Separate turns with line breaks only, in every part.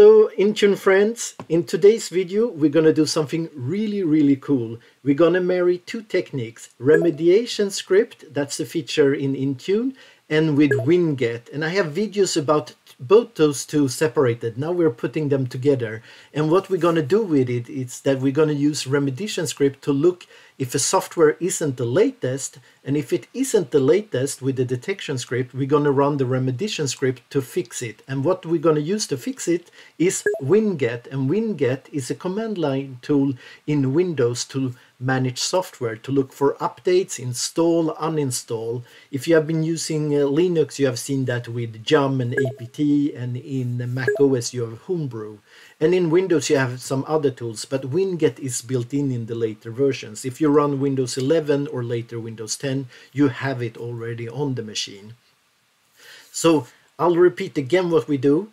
Hello Intune friends! In today's video we're gonna do something really really cool. We're gonna marry two techniques, remediation script, that's a feature in Intune, and with winget. And I have videos about both those two separated. Now we're putting them together. And what we're gonna do with it is that we're gonna use remediation script to look if a software isn't the latest, and if it isn't the latest with the detection script, we're going to run the remediation script to fix it. And what we're going to use to fix it is winget. And winget is a command line tool in Windows to manage software, to look for updates, install, uninstall. If you have been using uh, Linux, you have seen that with Yum and APT, and in Mac OS you have Homebrew. And in Windows you have some other tools, but winget is built in in the later versions. If you run Windows 11 or later Windows 10, you have it already on the machine. So I'll repeat again what we do.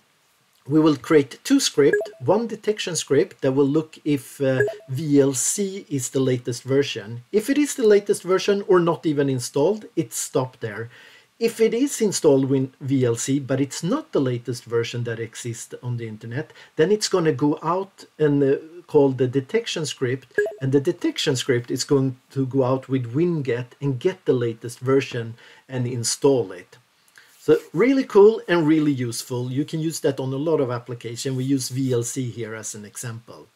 We will create two scripts, one detection script that will look if uh, VLC is the latest version. If it is the latest version or not even installed, it's stopped there. If it is installed with VLC, but it's not the latest version that exists on the internet, then it's going to go out and uh, call the detection script, and the detection script is going to go out with winget and get the latest version and install it. So really cool and really useful. You can use that on a lot of applications. We use VLC here as an example.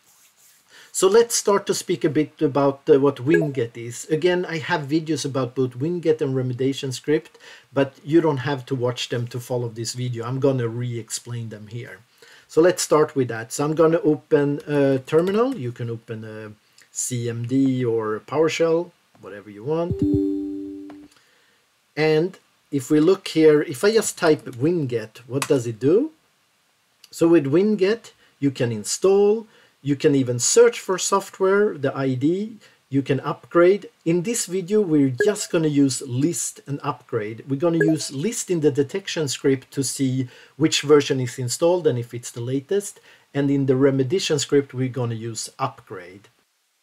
So let's start to speak a bit about uh, what winget is. Again, I have videos about both winget and remediation script, but you don't have to watch them to follow this video. I'm going to re-explain them here. So let's start with that. So I'm going to open a terminal. You can open a CMD or PowerShell, whatever you want. And if we look here, if I just type winget, what does it do? So with winget, you can install, you can even search for software, the ID, you can upgrade. In this video, we're just going to use list and upgrade. We're going to use list in the detection script to see which version is installed and if it's the latest. And in the remediation script, we're going to use upgrade.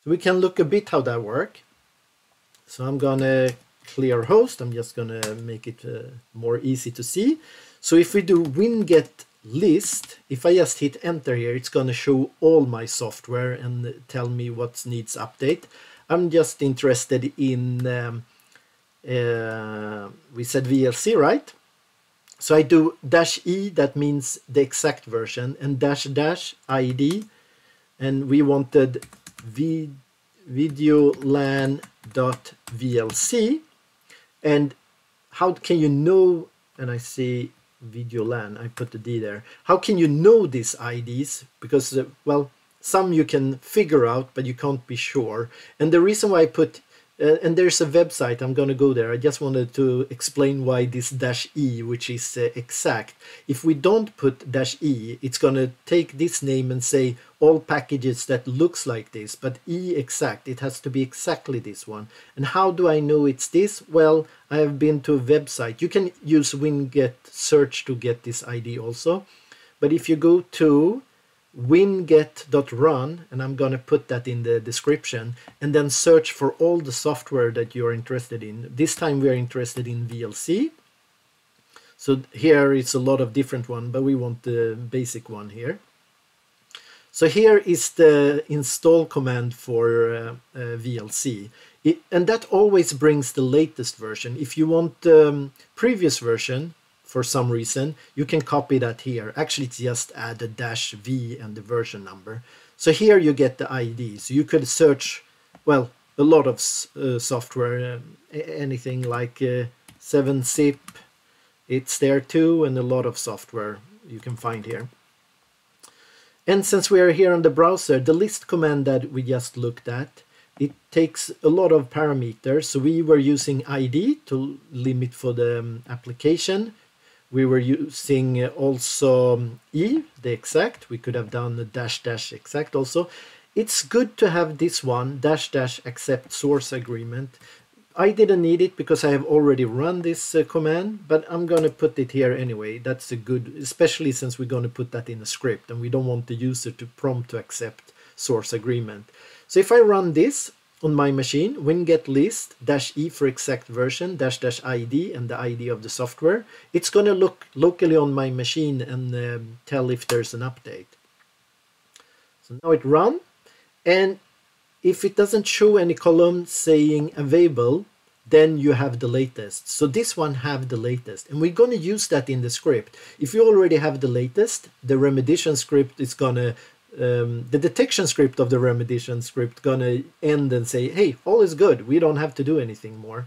So we can look a bit how that works. So I'm going to clear host. I'm just going to make it uh, more easy to see. So if we do winget list, if I just hit enter here, it's going to show all my software and tell me what needs update. I'm just interested in, um, uh, we said VLC, right? So I do dash E, that means the exact version, and dash dash ID, and we wanted v videolan.vlc. And how can you know, and I see Videolan, I put the D there. How can you know these IDs? Because, uh, well, some you can figure out, but you can't be sure. And the reason why I put, uh, and there's a website, I'm going to go there. I just wanted to explain why this dash E, which is uh, exact. If we don't put dash E, it's going to take this name and say all packages that looks like this, but E exact, it has to be exactly this one. And how do I know it's this? Well, I have been to a website. You can use winget search to get this ID also. But if you go to winget.run, and I'm going to put that in the description, and then search for all the software that you're interested in. This time we are interested in VLC. So here it's a lot of different one, but we want the basic one here. So here is the install command for uh, uh, VLC. It, and that always brings the latest version. If you want the um, previous version, for some reason, you can copy that here. Actually, it's just add a dash V and the version number. So here you get the ID. So you could search, well, a lot of uh, software, uh, anything like uh, 7-zip, it's there too, and a lot of software you can find here. And since we are here on the browser, the list command that we just looked at, it takes a lot of parameters. So we were using ID to limit for the um, application we were using also um, E, the exact. We could have done the dash dash exact also. It's good to have this one, dash dash accept source agreement. I didn't need it because I have already run this uh, command, but I'm going to put it here anyway. That's a good, especially since we're going to put that in a script and we don't want the user to prompt to accept source agreement. So if I run this, on my machine, winget list dash e for exact version dash dash id and the id of the software. It's going to look locally on my machine and um, tell if there's an update. So now it run, and if it doesn't show any column saying available, then you have the latest. So this one have the latest, and we're going to use that in the script. If you already have the latest, the remediation script is going to um, the detection script of the remediation script gonna end and say, hey, all is good. We don't have to do anything more.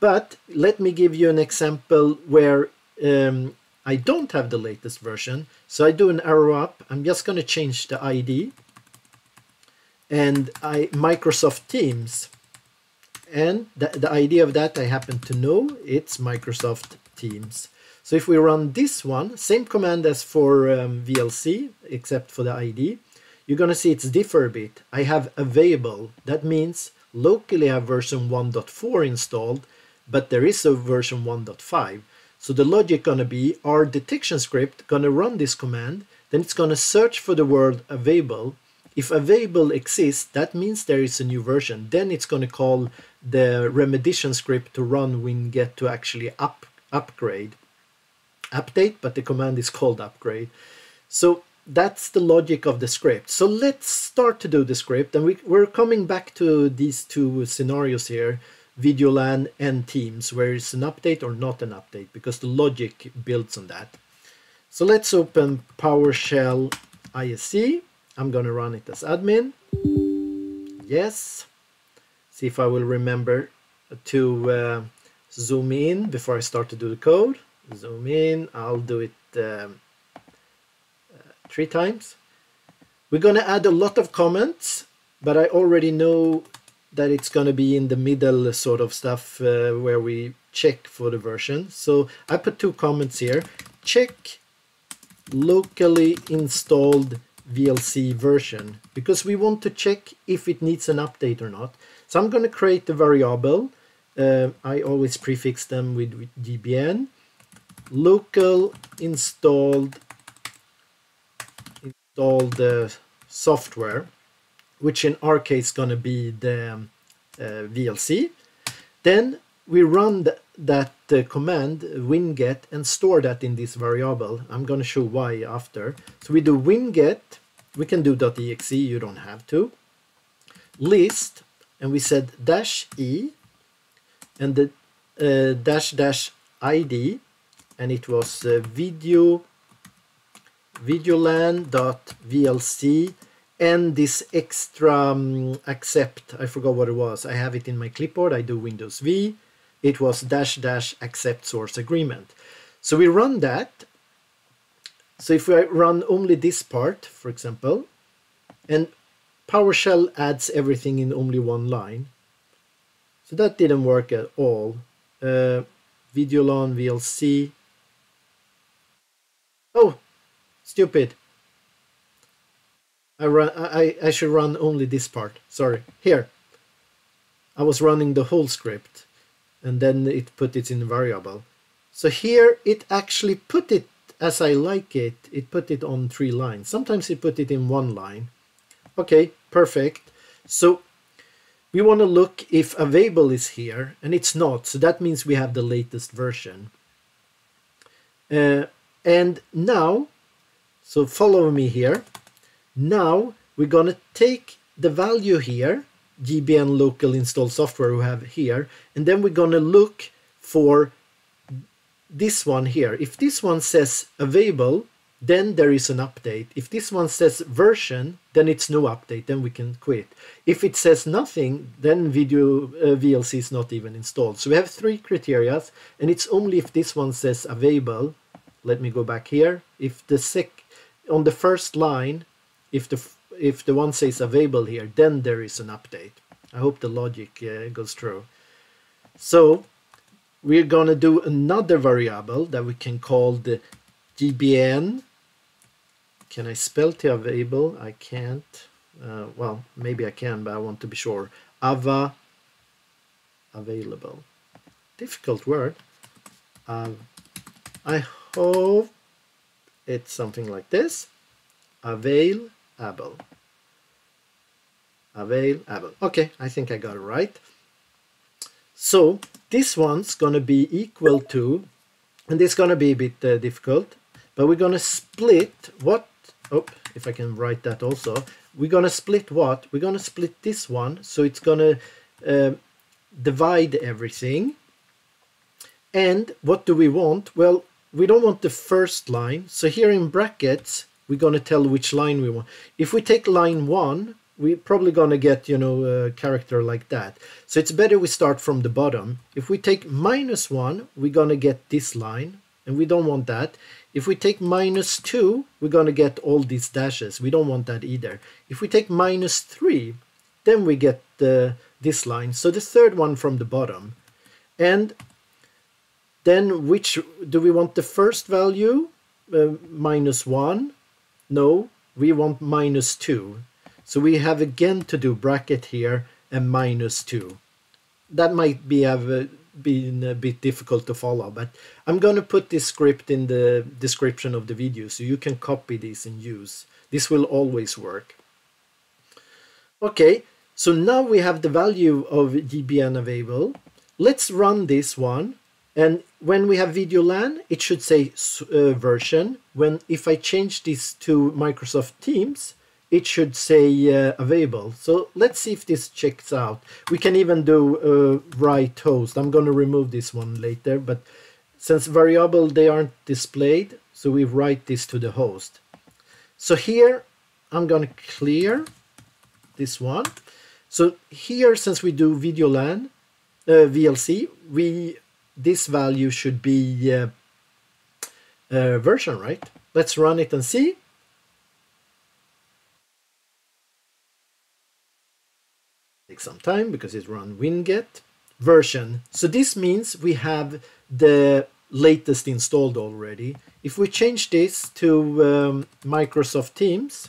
But let me give you an example where um, I don't have the latest version. So I do an arrow up. I'm just going to change the ID and I Microsoft Teams. And the, the idea of that I happen to know it's Microsoft Teams. So if we run this one, same command as for um, VLC, except for the ID, you're going to see it's differ a bit. I have available. That means locally I have version 1.4 installed, but there is a version 1.5. So the logic going to be our detection script going to run this command, then it's going to search for the word available. If available exists, that means there is a new version. Then it's going to call the remediation script to run winget to actually up upgrade update, but the command is called upgrade. So that's the logic of the script. So let's start to do the script and we, we're coming back to these two scenarios here, Videolan and Teams, where it's an update or not an update because the logic builds on that. So let's open PowerShell ISE. I'm going to run it as admin. Yes. See if I will remember to uh, zoom in before I start to do the code. Zoom in. I'll do it um, uh, three times. We're gonna add a lot of comments but I already know that it's gonna be in the middle sort of stuff uh, where we check for the version. So I put two comments here. Check locally installed VLC version because we want to check if it needs an update or not. So I'm going to create a variable. Uh, I always prefix them with, with jbn local installed installed the uh, software which in our case is going to be the uh, VLC then we run th that uh, command winget and store that in this variable. I'm going to show why after. So we do winget we can do .exe you don't have to. List and we said dash e and the uh, dash dash id and it was uh, video videolan.vlc and this extra um, accept I forgot what it was. I have it in my clipboard I do Windows V. It was dash dash accept source agreement. So we run that so if I run only this part for example and PowerShell adds everything in only one line so that didn't work at all uh, Videolan VLC Oh, stupid. I, run, I, I should run only this part. Sorry. Here. I was running the whole script and then it put it in variable. So here it actually put it as I like it. It put it on three lines. Sometimes it put it in one line. Okay, perfect. So we want to look if available is here and it's not. So that means we have the latest version. Uh, and now, so follow me here. Now we're going to take the value here, JBN local install software we have here, and then we're going to look for this one here. If this one says available, then there is an update. If this one says version, then it's no update, then we can quit. If it says nothing, then video uh, VLC is not even installed. So we have three criteria, and it's only if this one says available let me go back here if the sec on the first line if the if the one says available here then there is an update i hope the logic uh, goes through so we're gonna do another variable that we can call the jbn can i spell the available i can't. Uh, well maybe i can but i want to be sure. Ava available. Difficult word. Uh, i hope it's something like this. Available. Available. Okay I think I got it right so this one's gonna be equal to and it's gonna be a bit uh, difficult but we're gonna split what oh if I can write that also we're going to split what? We're going to split this one, so it's going to uh, divide everything. And what do we want? Well, we don't want the first line. So here in brackets, we're going to tell which line we want. If we take line 1, we're probably going to get, you know, a character like that. So it's better we start from the bottom. If we take minus 1, we're going to get this line, and we don't want that. If we take minus 2, we're going to get all these dashes. We don't want that either. If we take minus 3, then we get the, this line. So the third one from the bottom. And then which do we want the first value? Uh, minus 1? No, we want minus 2. So we have again to do bracket here and minus 2. That might be have uh, been a bit difficult to follow, but I'm going to put this script in the description of the video so you can copy this and use. This will always work. Okay, so now we have the value of jbn available. Let's run this one. And when we have video VideoLAN, it should say uh, version. When if I change this to Microsoft Teams, it should say uh, available. So let's see if this checks out. We can even do uh, write host. I'm going to remove this one later, but since variable they aren't displayed, so we write this to the host. So here I'm going to clear this one. So here, since we do VideoLAN, uh, VLC, we this value should be uh, uh, version, right? Let's run it and see. Take some time because it's run winget version. So this means we have the latest installed already. If we change this to um, Microsoft Teams,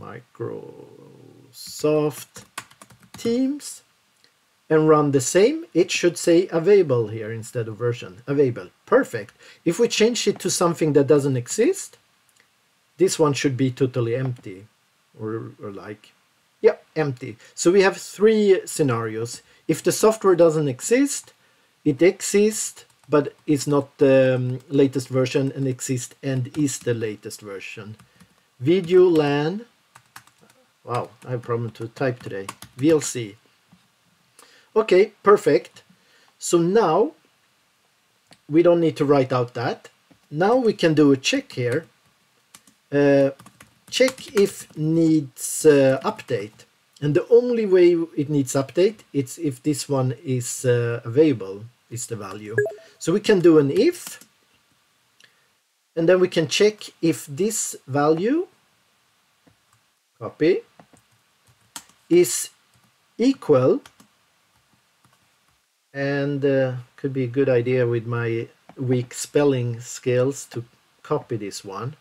Microsoft Teams, and run the same, it should say available here instead of version. Available. Perfect. If we change it to something that doesn't exist, this one should be totally empty or, or like, empty. So we have three scenarios. If the software doesn't exist, it exists, but it's not the um, latest version and exists and is the latest version. Video LAN, wow, I have a problem to type today, VLC. Okay, perfect. So now we don't need to write out that. Now we can do a check here. Uh, check if needs uh, update. And the only way it needs update it's if this one is uh, available is the value. So we can do an if and then we can check if this value copy is equal and uh, could be a good idea with my weak spelling skills to copy this one.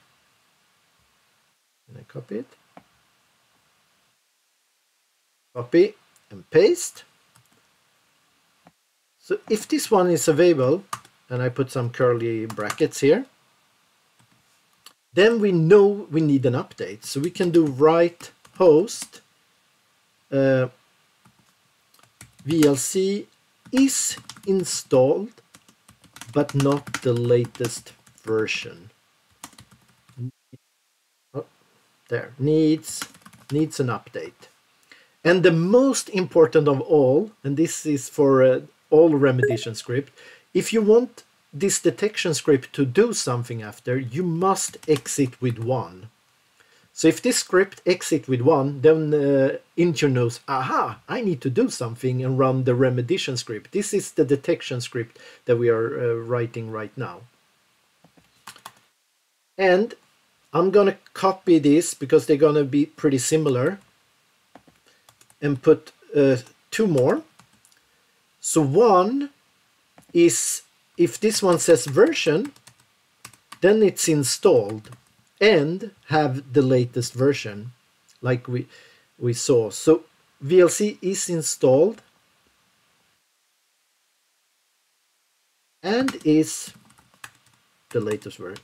Can I copy it? Copy and paste. So if this one is available, and I put some curly brackets here, then we know we need an update. So we can do write host uh, VLC is installed, but not the latest version. Oh, there, needs, needs an update. And the most important of all, and this is for uh, all remediation script, if you want this detection script to do something after, you must exit with one. So if this script exit with one, then uh, Intune knows, aha, I need to do something and run the remediation script. This is the detection script that we are uh, writing right now. And I'm going to copy this because they're going to be pretty similar and put uh, two more. So one is, if this one says version, then it's installed and have the latest version like we we saw so VLC is installed and is the latest ver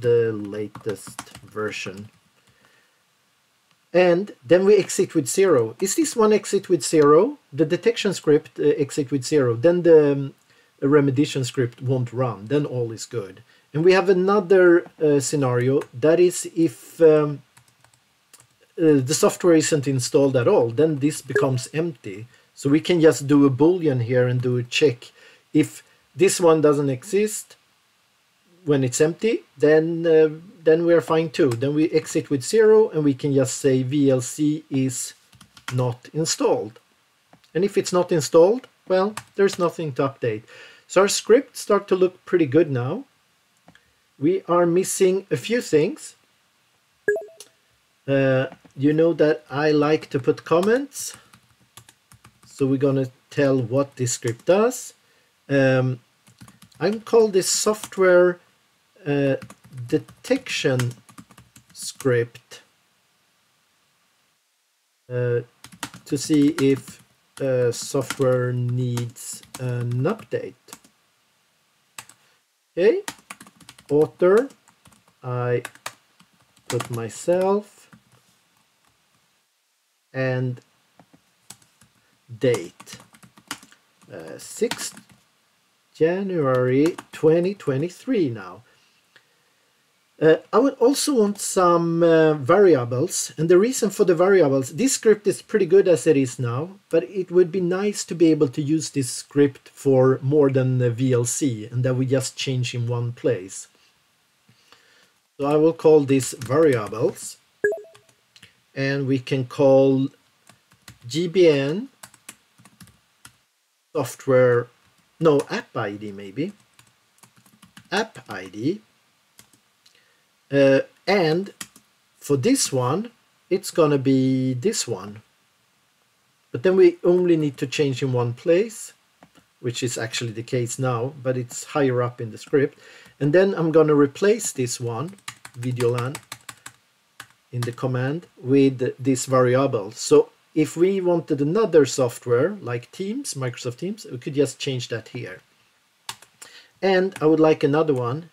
the latest version and then we exit with zero. Is this one exit with zero? The detection script uh, exit with zero. Then the um, remediation script won't run. Then all is good. And we have another uh, scenario. That is if um, uh, the software isn't installed at all, then this becomes empty. So we can just do a boolean here and do a check. If this one doesn't exist when it's empty, then uh, then we're fine too. Then we exit with zero and we can just say VLC is not installed. And if it's not installed, well, there's nothing to update. So our script start to look pretty good now. We are missing a few things. Uh, you know that I like to put comments. So we're going to tell what this script does. Um, I'm called this software uh, detection script uh, to see if uh, software needs an update. Okay, author, I put myself and date uh, 6th January 2023 now. Uh, I would also want some uh, variables and the reason for the variables this script is pretty good as it is now but it would be nice to be able to use this script for more than VLC and that we just change in one place. So I will call this variables and we can call JBN software, no, app ID maybe, app ID. Uh, and for this one, it's gonna be this one. But then we only need to change in one place, which is actually the case now, but it's higher up in the script. And then I'm gonna replace this one, Videolan, in the command with this variable. So if we wanted another software like Teams, Microsoft Teams, we could just change that here. And I would like another one,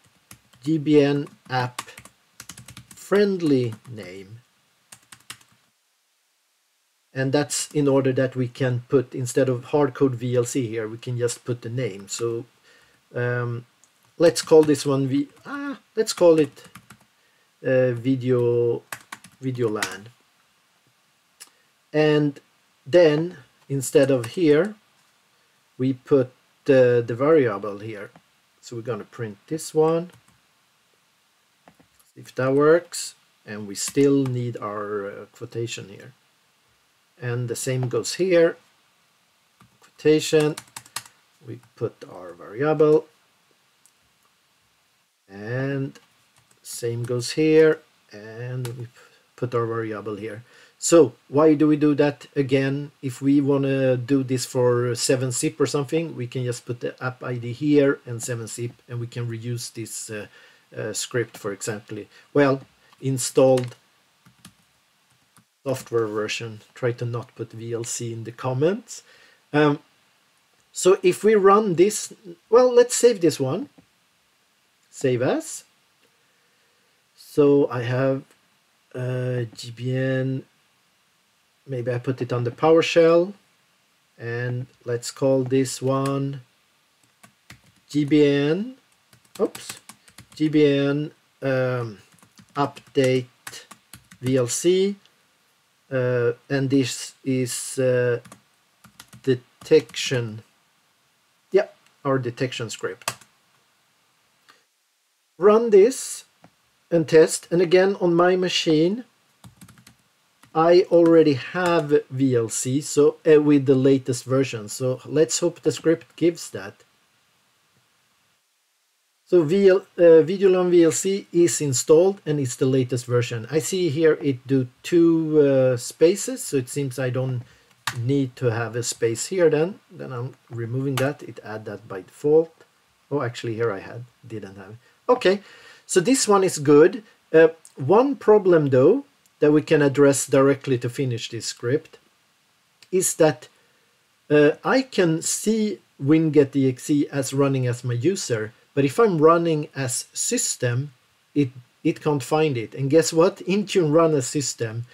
JBN app friendly name. And that's in order that we can put, instead of hardcode VLC here, we can just put the name. So um, let's call this one, v ah, let's call it uh, video, VideoLAN and then instead of here we put the, the variable here so we're going to print this one if that works and we still need our uh, quotation here. And the same goes here. Quotation we put our variable. And same goes here and we put our variable here. So why do we do that again? If we want to do this for 7-zip or something, we can just put the app ID here and 7-zip and we can reuse this uh, uh, script for example. Well, installed software version. Try to not put VLC in the comments. Um, so if we run this, well, let's save this one. Save as. So I have uh, GBN maybe I put it on the PowerShell and let's call this one GBN oops GBN um, update VLC uh, and this is uh, detection. Yeah our detection script. Run this and test and again on my machine I already have VLC so uh, with the latest version. So let's hope the script gives that so VL, uh, Videolan VLC is installed and it's the latest version. I see here it do two uh, spaces so it seems I don't need to have a space here then. Then I'm removing that. It add that by default. Oh actually here I had didn't have it. okay so this one is good. Uh, one problem though that we can address directly to finish this script is that uh, I can see winget.exe as running as my user, but if I'm running as system, it, it can't find it. And guess what? Intune run as system.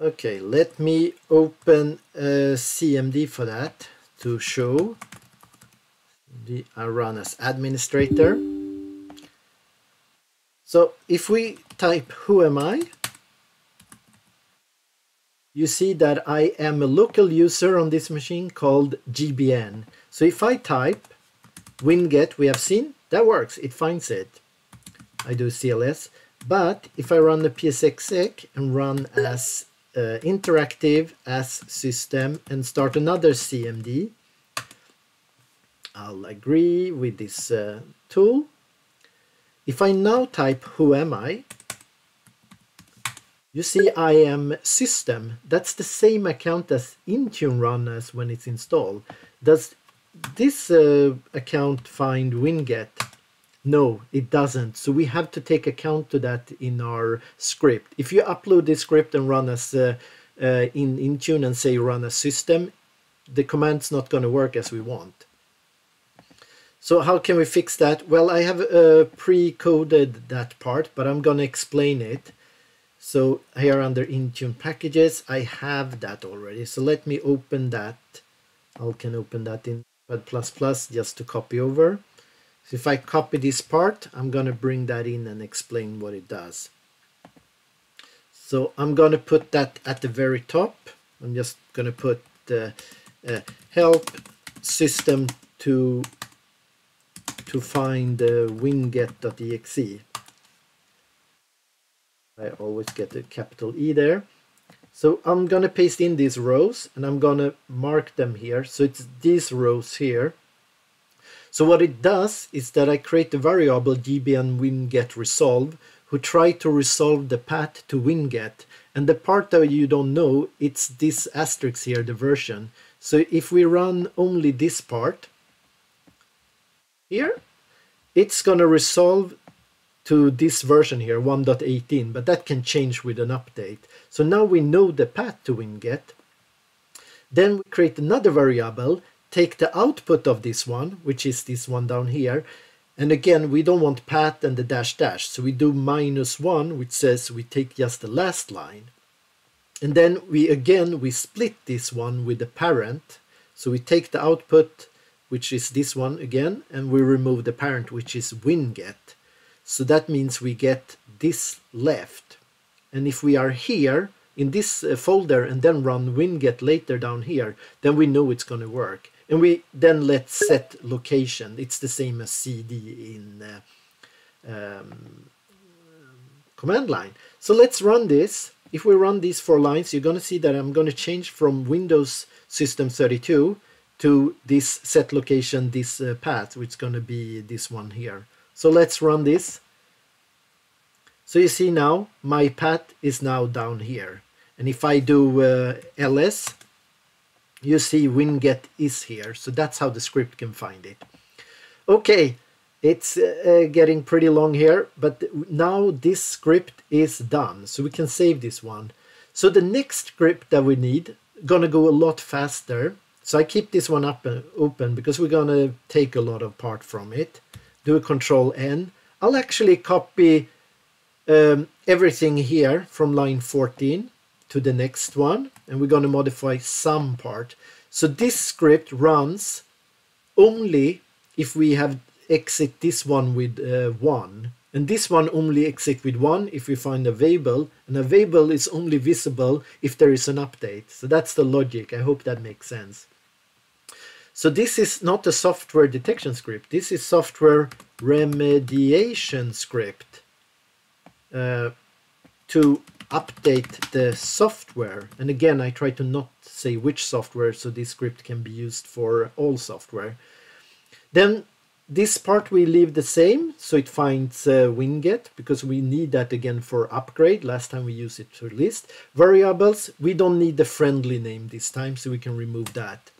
Okay, let me open a CMD for that to show. The, I run as administrator. So if we type who am I, you see that I am a local user on this machine called GBN. So if I type winget, we have seen, that works, it finds it. I do CLS. But if I run the psexec and run as uh, interactive as system and start another CMD, I'll agree with this uh, tool. If I now type who am I, you see I am system. That's the same account as Intune run as when it's installed. Does this uh, account find winget? No, it doesn't. So we have to take account to that in our script. If you upload this script and run as uh, uh, in Intune and say run a system, the command's not going to work as we want. So how can we fix that? Well, I have uh, pre-coded that part, but I'm going to explain it. So here under Intune packages, I have that already. So let me open that. I can open that in Notepad++ just to copy over. So if I copy this part, I'm going to bring that in and explain what it does. So I'm going to put that at the very top. I'm just going to put the uh, help system to to find the winget.exe. I always get a capital E there. So I'm to paste in these rows and I'm to mark them here. So it's these rows here. So what it does is that I create a variable jbn winget resolve who try to resolve the path to winget. And the part that you don't know, it's this asterisk here, the version. So if we run only this part here, it's going to resolve to this version here, 1.18, but that can change with an update. So now we know the path to winget. Then we create another variable take the output of this one, which is this one down here, and again, we don't want path and the dash dash, so we do minus one, which says we take just the last line. And then we again, we split this one with the parent. So we take the output, which is this one again, and we remove the parent, which is winget. So that means we get this left. And if we are here in this uh, folder and then run winget later down here, then we know it's going to work. And we then let set location. It's the same as cd in uh, um, command line. So let's run this. If we run these four lines you're going to see that I'm going to change from Windows System 32 to this set location this uh, path which is going to be this one here so let's run this. So you see now my path is now down here. And if I do uh, ls you see winget is here. So that's how the script can find it. Okay it's uh, getting pretty long here but now this script is done. So we can save this one. So the next script that we need gonna go a lot faster. So I keep this one up uh, open because we're gonna take a lot of part from it do control N I'll actually copy um, everything here from line 14 to the next one and we're going to modify some part. So this script runs only if we have exit this one with uh, 1 and this one only exit with 1 if we find a variable and a variable is only visible if there is an update. So that's the logic. I hope that makes sense. So this is not a software detection script. This is software remediation script uh, to update the software. And again, I try to not say which software so this script can be used for all software. Then this part we leave the same, so it finds uh, winget because we need that again for upgrade. Last time we used it for list. Variables, we don't need the friendly name this time, so we can remove that.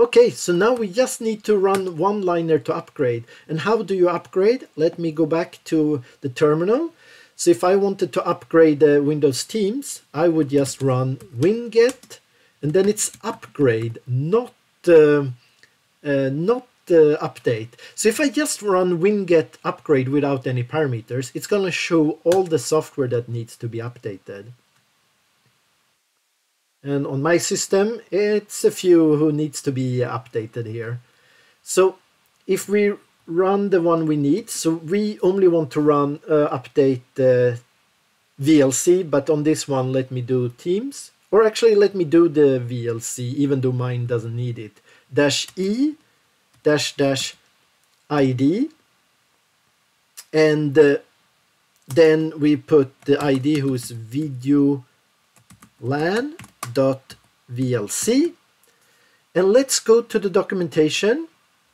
Okay, so now we just need to run one liner to upgrade. And how do you upgrade? Let me go back to the terminal so if I wanted to upgrade uh, Windows Teams, I would just run winget, and then it's upgrade, not uh, uh, not uh, update. So if I just run winget upgrade without any parameters, it's going to show all the software that needs to be updated. And on my system, it's a few who needs to be updated here. So if we run the one we need. So we only want to run uh, update the VLC, but on this one, let me do Teams. or actually let me do the VLC even though mine doesn't need it. Dash E dash dash ID and uh, then we put the ID who's video lan dot VLC and let's go to the documentation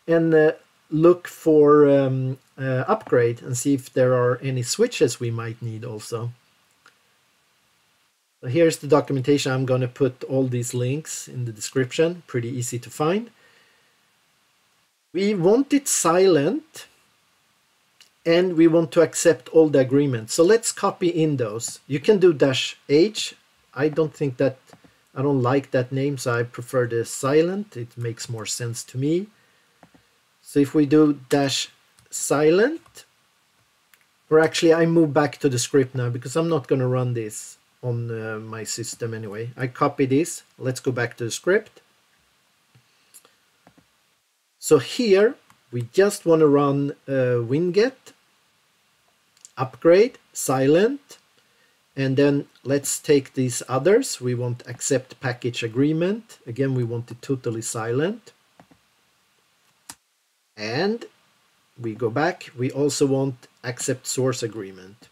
and uh, look for um, uh, upgrade and see if there are any switches we might need also. So here's the documentation. I'm going to put all these links in the description. Pretty easy to find. We want it silent and we want to accept all the agreements. So let's copy in those. You can do dash H. I don't think that, I don't like that name, so I prefer the silent. It makes more sense to me. So if we do dash silent, or actually I move back to the script now because I'm not going to run this on uh, my system anyway. I copy this. Let's go back to the script. So here we just want to run uh, winget, upgrade, silent, and then let's take these others. We want accept package agreement. Again, we want it totally silent and we go back we also want accept source agreement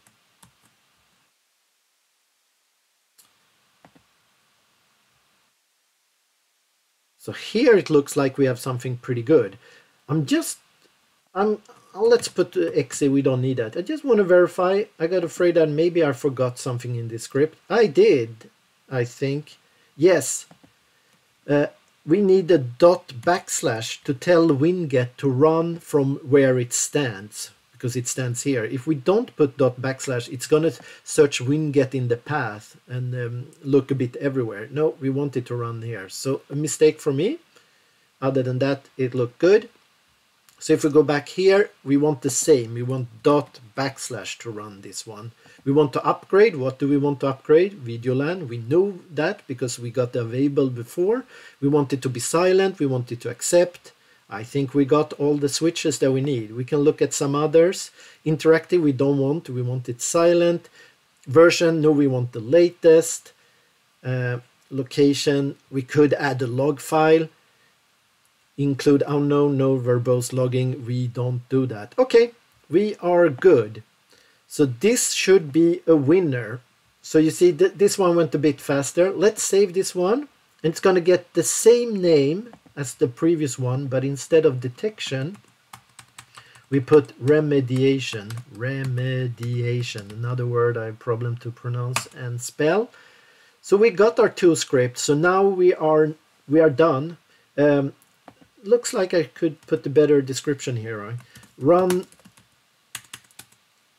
so here it looks like we have something pretty good I'm just I'm let's put exe we don't need that I just want to verify I got afraid that maybe I forgot something in this script I did I think yes uh, we need a dot backslash to tell winget to run from where it stands because it stands here. If we don't put dot backslash, it's going to search winget in the path and um, look a bit everywhere. No, we want it to run here. So a mistake for me. Other than that, it looked good. So if we go back here, we want the same. We want dot backslash to run this one. We want to upgrade. What do we want to upgrade? VideoLAN. We know that because we got the available before. We want it to be silent. We want it to accept. I think we got all the switches that we need. We can look at some others. Interactive, we don't want. We want it silent. Version, no, we want the latest. Uh, location, we could add a log file. Include unknown, no verbose logging. We don't do that. Okay, we are good. So this should be a winner. So you see th this one went a bit faster. Let's save this one. And it's going to get the same name as the previous one, but instead of detection, we put remediation. Remediation, another word I have problem to pronounce and spell. So we got our two scripts. So now we are we are done. Um, looks like I could put the better description here. Run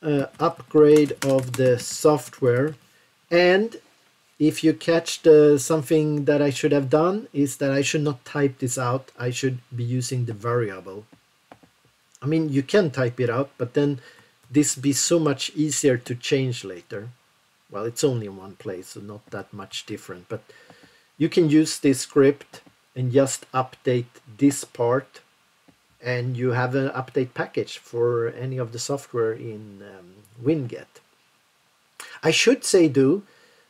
uh, upgrade of the software and if you catch the something that I should have done is that I should not type this out. I should be using the variable. I mean you can type it out but then this be so much easier to change later. Well it's only in one place so not that much different but you can use this script and just update this part and you have an update package for any of the software in um, Winget. I should say, though,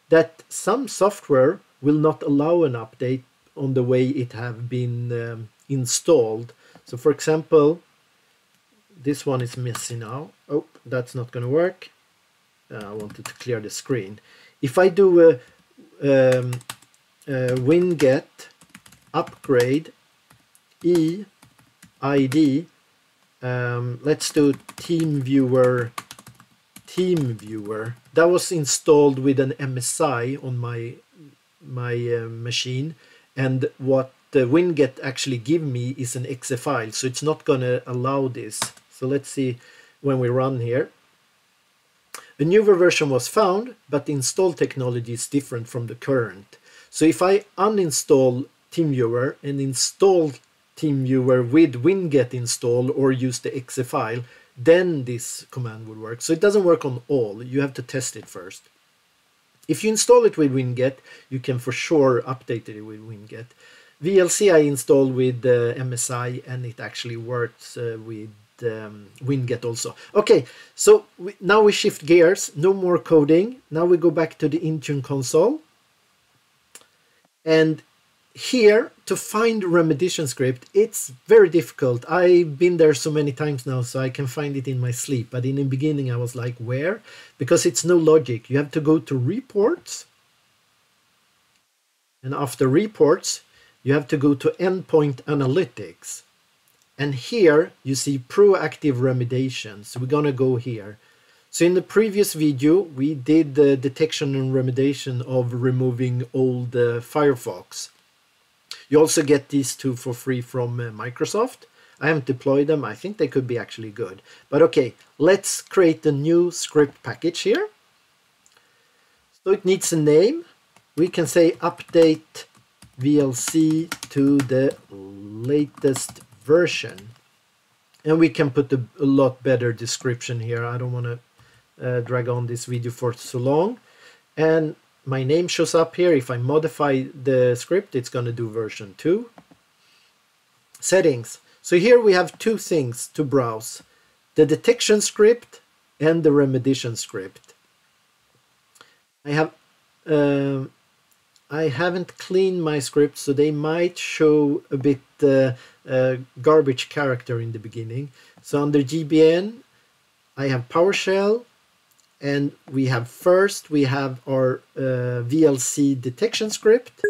that some software will not allow an update on the way it have been um, installed. So, for example, this one is missing now. Oh, that's not going to work. Uh, I wanted to clear the screen. If I do a, um, a winget upgrade e ID, um, let's do team viewer team viewer That was installed with an MSI on my my uh, machine, and what the Winget actually give me is an exe file, so it's not gonna allow this. So let's see when we run here. A newer version was found, but the install technology is different from the current. So if I uninstall TeamViewer and install TeamViewer with winget installed or use the exe file, then this command would work. So it doesn't work on all, you have to test it first. If you install it with winget, you can for sure update it with winget. VLC I installed with uh, MSI and it actually works uh, with um, winget also. Okay, so we, now we shift gears, no more coding. Now we go back to the Intune console. And here to find remediation script, it's very difficult. I've been there so many times now, so I can find it in my sleep. But in the beginning, I was like, where? Because it's no logic. You have to go to reports. And after reports, you have to go to endpoint analytics. And here you see proactive remediation. So we're going to go here. So in the previous video, we did the detection and remediation of removing old uh, Firefox. You also get these two for free from uh, Microsoft. I haven't deployed them. I think they could be actually good. But okay, let's create a new script package here. So it needs a name. We can say update VLC to the latest version. And we can put a, a lot better description here. I don't want to uh, drag on this video for so long. And my name shows up here. If I modify the script, it's going to do version 2. Settings. So here we have two things to browse. The detection script and the remediation script. I have uh, I haven't cleaned my script, so they might show a bit uh, uh, garbage character in the beginning. So under JBN, I have PowerShell, and we have first we have our uh, VLC detection script.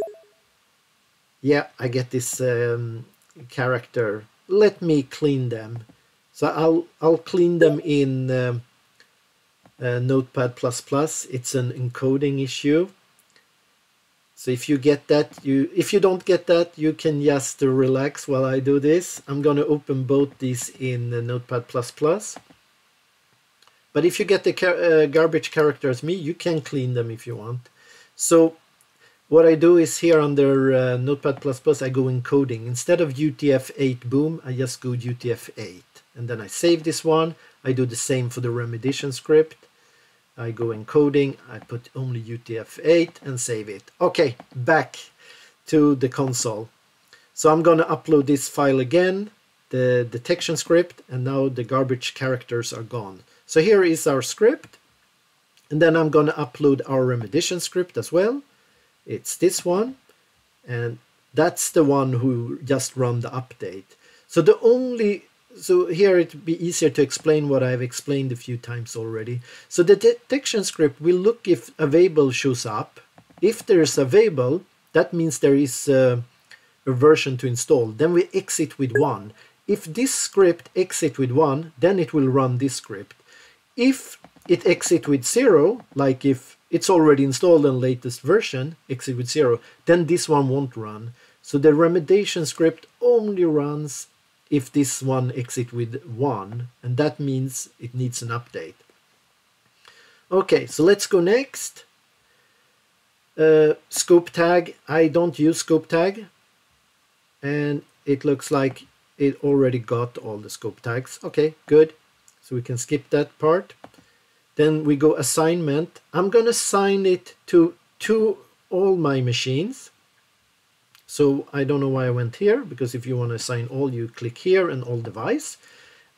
Yeah, I get this um, character. Let me clean them. So I'll I'll clean them in um, uh, Notepad++. It's an encoding issue. So if you get that, you if you don't get that, you can just relax while I do this. I'm going to open both these in uh, Notepad++. But if you get the uh, garbage characters me, you can clean them if you want. So what I do is here under uh, Notepad++, I go encoding. Instead of UTF-8 BOM, I just go UTF-8. And then I save this one. I do the same for the remediation script. I go encoding, I put only UTF-8 and save it. Okay, back to the console. So I'm going to upload this file again, the detection script, and now the garbage characters are gone. So here is our script. And then I'm going to upload our remediation script as well. It's this one. And that's the one who just run the update. So the only so here it would be easier to explain what I've explained a few times already. So the detection script will look if available shows up. If there is available, that means there is a, a version to install. Then we exit with one. If this script exit with one, then it will run this script. If it exit with zero, like if it's already installed in latest version, exit with zero, then this one won't run. So the remediation script only runs if this one exit with one, and that means it needs an update. Okay, so let's go next. Uh, scope tag, I don't use scope tag, and it looks like it already got all the scope tags. Okay, good. So we can skip that part. Then we go assignment. I'm going to assign it to, to all my machines. So I don't know why I went here, because if you want to assign all, you click here and all device.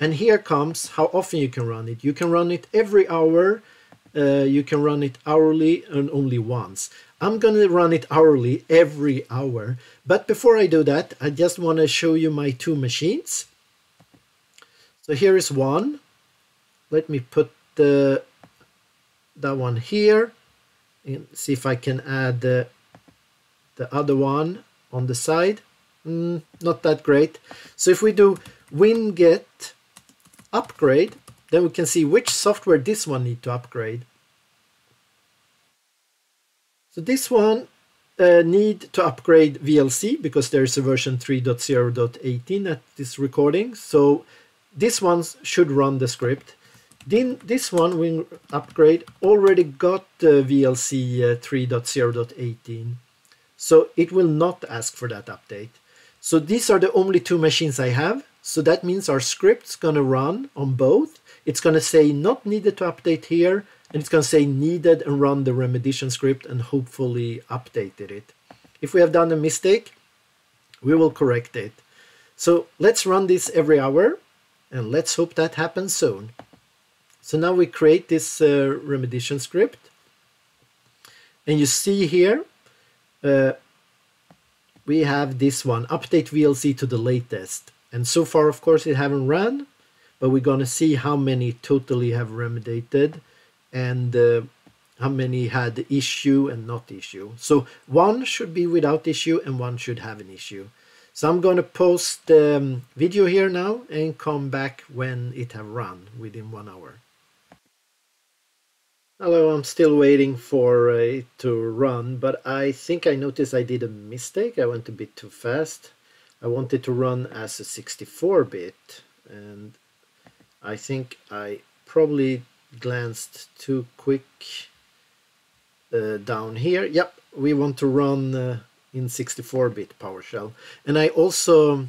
And here comes how often you can run it. You can run it every hour. Uh, you can run it hourly and only once. I'm going to run it hourly every hour. But before I do that, I just want to show you my two machines. So here is one let me put the that one here and see if I can add the, the other one on the side. Mm, not that great. So if we do winget upgrade then we can see which software this one need to upgrade. So this one uh, need to upgrade VLC because there is a version 3.0.18 at this recording. So this one should run the script then this one Wing upgrade already got the VLC uh, 3.0.18 so it will not ask for that update. So these are the only two machines I have. So that means our script's gonna run on both. It's gonna say not needed to update here and it's gonna say needed and run the remediation script and hopefully updated it. If we have done a mistake, we will correct it. So let's run this every hour and let's hope that happens soon. So now we create this uh, remediation script. And you see here, uh, we have this one, update VLC to the latest. And so far, of course, it haven't run, but we're going to see how many totally have remediated and uh, how many had issue and not issue. So one should be without issue and one should have an issue. So I'm going to post the um, video here now and come back when it have run within one hour. Hello, I'm still waiting for uh, it to run, but I think I noticed I did a mistake. I went a bit too fast. I wanted to run as a 64-bit, and I think I probably glanced too quick uh, down here. Yep, we want to run uh, in 64-bit PowerShell. And I also,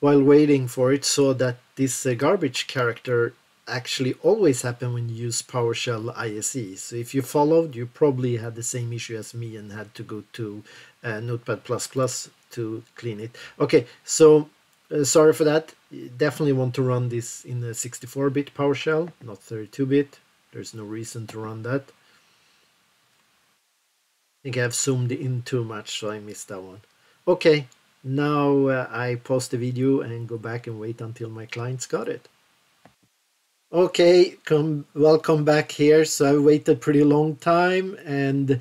while waiting for it, saw that this uh, garbage character actually always happen when you use PowerShell ISE. So if you followed, you probably had the same issue as me and had to go to uh, Notepad++ to clean it. Okay, so uh, sorry for that. You definitely want to run this in a 64-bit PowerShell, not 32-bit. There's no reason to run that. I think I've zoomed in too much, so I missed that one. Okay, now uh, I pause the video and go back and wait until my clients got it. Okay, come welcome back here. So I waited pretty long time and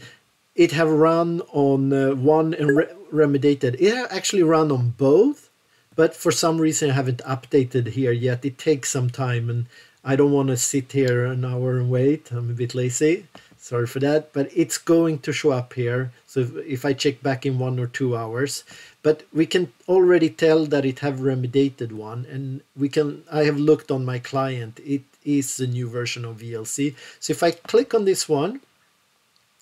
it have run on uh, one and re remediated. It actually run on both, but for some reason I haven't updated here yet. It takes some time and I don't want to sit here an hour and wait. I'm a bit lazy. Sorry for that, but it's going to show up here. So if, if I check back in one or two hours, but we can already tell that it have remediated one and we can i have looked on my client. It is the new version of vlc so if i click on this one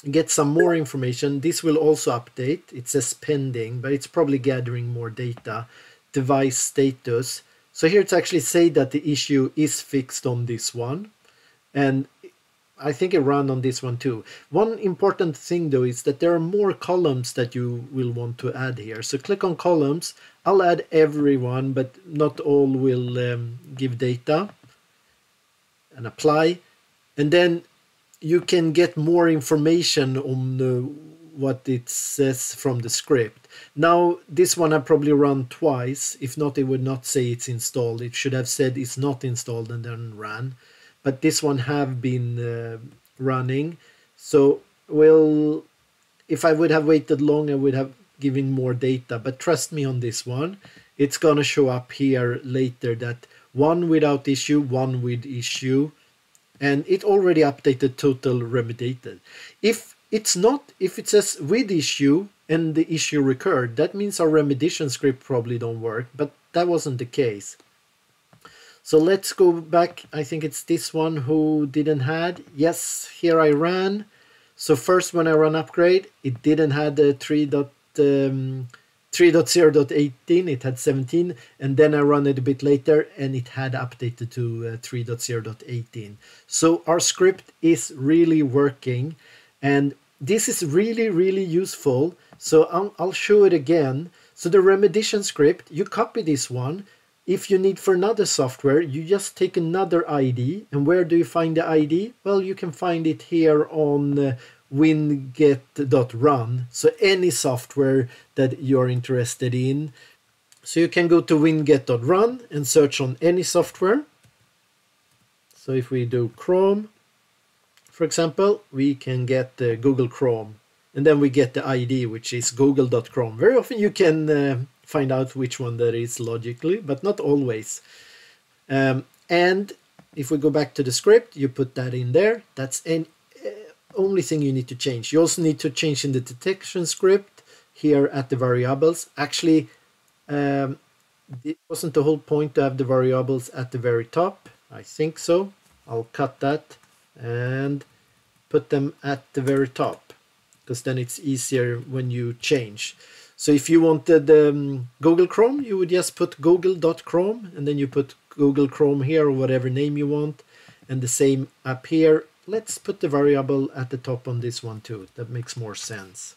get some more information this will also update. It says pending but it's probably gathering more data device status. So here it's actually say that the issue is fixed on this one and I think it ran on this one too. One important thing though is that there are more columns that you will want to add here. So click on columns. I'll add everyone, but not all will um, give data. And apply. And then you can get more information on uh, what it says from the script. Now, this one I probably run twice. If not, it would not say it's installed. It should have said it's not installed and then ran but this one have been uh, running. So well if I would have waited long I would have given more data but trust me on this one. It's gonna show up here later that one without issue one with issue and it already updated total remediated. If it's not if it says with issue and the issue recurred that means our remediation script probably don't work but that wasn't the case so let's go back. I think it's this one who didn't had. Yes, here I ran. So first when I run upgrade, it didn't had the 3. Um, 3.0.18 it had 17 and then I run it a bit later and it had updated to uh, 3.0.18 so our script is really working and this is really really useful so I'll, I'll show it again so the remediation script you copy this one if you need for another software, you just take another ID. And where do you find the ID? Well, you can find it here on uh, winget.run. So any software that you're interested in. So you can go to winget.run and search on any software. So if we do Chrome, for example, we can get uh, Google Chrome. And then we get the ID, which is google.chrome. Very often you can uh, find out which one that is logically, but not always. Um, and if we go back to the script, you put that in there. That's an uh, only thing you need to change. You also need to change in the detection script here at the variables. Actually, um, it wasn't the whole point to have the variables at the very top. I think so. I'll cut that and put them at the very top because then it's easier when you change. So if you wanted um, Google Chrome, you would just put google.chrome and then you put Google Chrome here or whatever name you want. And the same up here. Let's put the variable at the top on this one too. That makes more sense.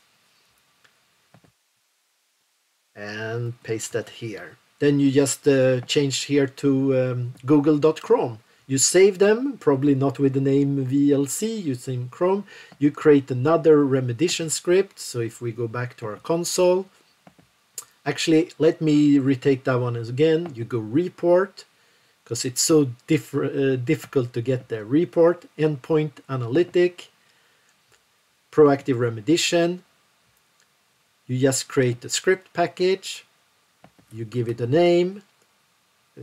And paste that here. Then you just uh, change here to um, google.chrome. You save them, probably not with the name VLC using Chrome. You create another remediation script. So if we go back to our console, Actually, let me retake that one again. You go report, because it's so diff uh, difficult to get there. Report, endpoint analytic, proactive remediation. You just create the script package. You give it a name,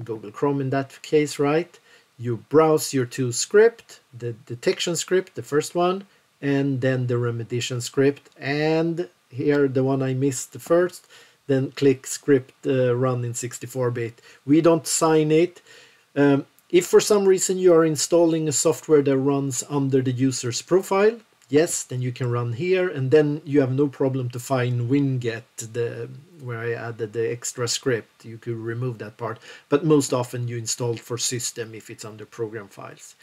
Google Chrome in that case, right? You browse your two script, the detection script, the first one, and then the remediation script. And here, the one I missed the first, then click script uh, run in 64-bit. We don't sign it. Um, if for some reason you are installing a software that runs under the user's profile, yes, then you can run here and then you have no problem to find winget, the, where I added the extra script. You could remove that part, but most often you install for system if it's under program files.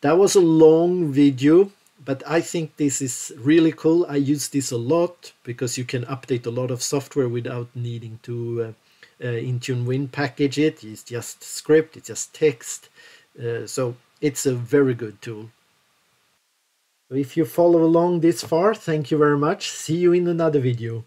That was a long video, but I think this is really cool. I use this a lot because you can update a lot of software without needing to uh, uh, Intune Win package it. It's just script, it's just text. Uh, so it's a very good tool. If you follow along this far, thank you very much. See you in another video.